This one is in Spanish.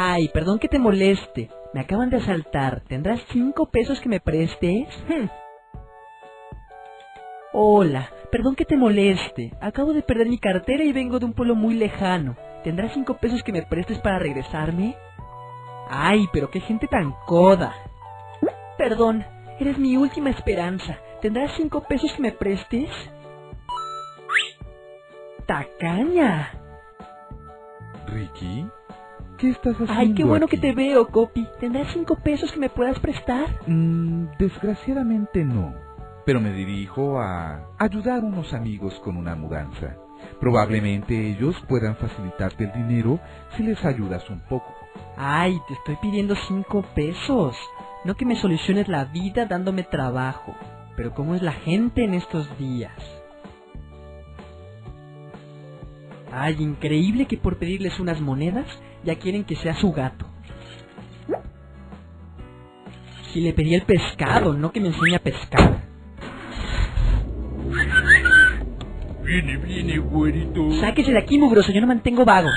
Ay, perdón que te moleste. Me acaban de asaltar. ¿Tendrás cinco pesos que me prestes? Hmm. Hola, perdón que te moleste. Acabo de perder mi cartera y vengo de un pueblo muy lejano. ¿Tendrás cinco pesos que me prestes para regresarme? Ay, pero qué gente tan coda. Perdón, eres mi última esperanza. ¿Tendrás cinco pesos que me prestes? ¡Tacaña! Ricky, ¿qué estás haciendo Ay, qué bueno aquí? que te veo, Copi. ¿Tendrás cinco pesos que me puedas prestar? Mm, desgraciadamente no, pero me dirijo a ayudar a unos amigos con una mudanza. Probablemente ellos puedan facilitarte el dinero si les ayudas un poco. Ay, te estoy pidiendo cinco pesos. No que me soluciones la vida dándome trabajo. Pero ¿cómo es la gente en estos días? Ay, increíble que por pedirles unas monedas ya quieren que sea su gato. Si le pedí el pescado, no que me enseñe a pescar. Viene, viene, güerito. Sáquese de aquí, mugroso, yo no mantengo vagos.